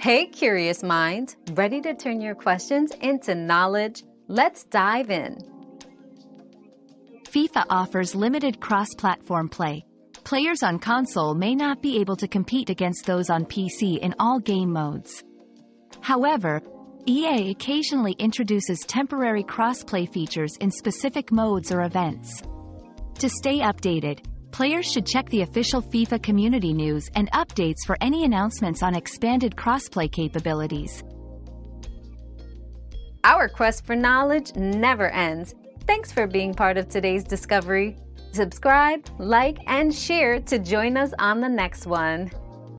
Hey, curious minds, ready to turn your questions into knowledge? Let's dive in. FIFA offers limited cross-platform play. Players on console may not be able to compete against those on PC in all game modes. However, EA occasionally introduces temporary cross-play features in specific modes or events. To stay updated, players should check the official FIFA community news and updates for any announcements on expanded crossplay capabilities. Our quest for knowledge never ends. Thanks for being part of today's discovery. Subscribe, like, and share to join us on the next one.